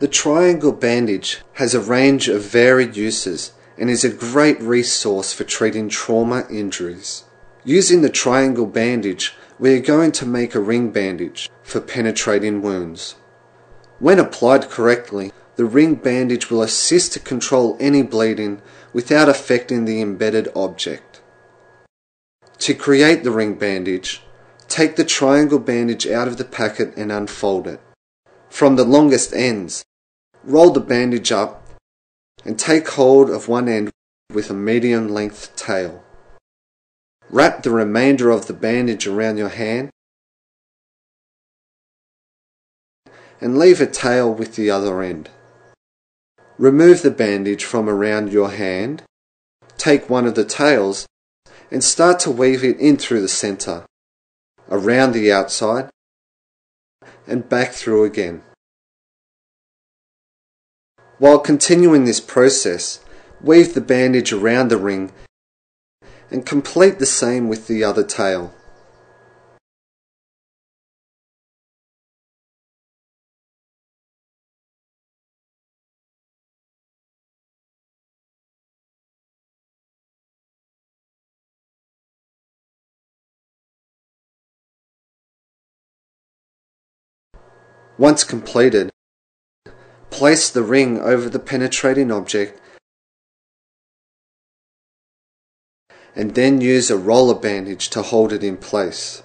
The triangle bandage has a range of varied uses and is a great resource for treating trauma injuries. Using the triangle bandage, we are going to make a ring bandage for penetrating wounds. When applied correctly, the ring bandage will assist to control any bleeding without affecting the embedded object. To create the ring bandage, take the triangle bandage out of the packet and unfold it. From the longest ends, roll the bandage up and take hold of one end with a medium length tail. Wrap the remainder of the bandage around your hand and leave a tail with the other end. Remove the bandage from around your hand, take one of the tails and start to weave it in through the center, around the outside and back through again. While continuing this process, weave the bandage around the ring and complete the same with the other tail. Once completed, place the ring over the penetrating object and then use a roller bandage to hold it in place.